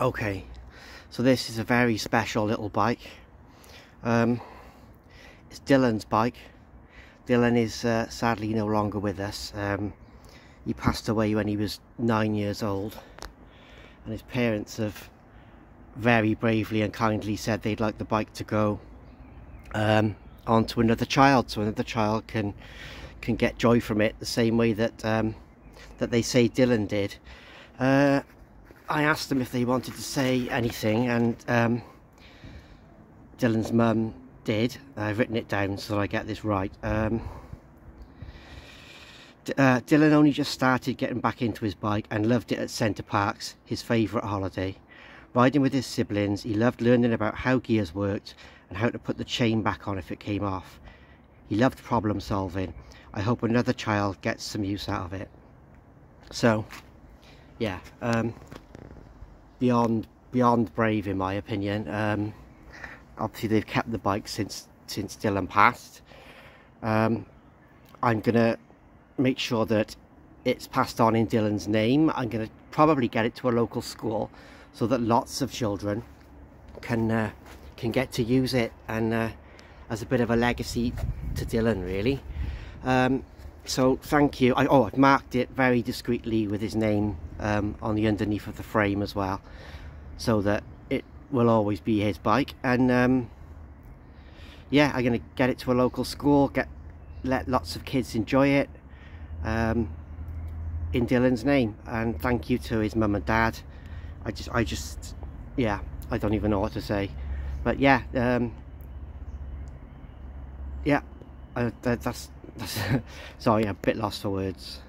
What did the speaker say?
Okay, so this is a very special little bike. Um, it's Dylan's bike. Dylan is uh, sadly no longer with us. Um, he passed away when he was nine years old and his parents have very bravely and kindly said they'd like the bike to go um, on to another child so another child can can get joy from it the same way that um, that they say Dylan did. Uh, I asked them if they wanted to say anything and um, Dylan's mum did. I've written it down so that I get this right. Um, uh, Dylan only just started getting back into his bike and loved it at Center Parcs, his favourite holiday. Riding with his siblings, he loved learning about how gears worked and how to put the chain back on if it came off. He loved problem solving. I hope another child gets some use out of it. So, yeah, um, beyond beyond brave in my opinion. Um, obviously they've kept the bike since since Dylan passed. Um, I'm gonna make sure that it's passed on in Dylan's name. I'm gonna probably get it to a local school so that lots of children can uh, can get to use it and uh, as a bit of a legacy to Dylan really. Um, so thank you. I, oh, I've marked it very discreetly with his name um, on the underneath of the frame as well so that it will always be his bike. And um, yeah I'm gonna get it to a local school get let lots of kids enjoy it um, in Dylan's name. And thank you to his mum and dad. I just I just yeah I don't even know what to say. But yeah um, yeah that, that's, that's sorry a bit lost for words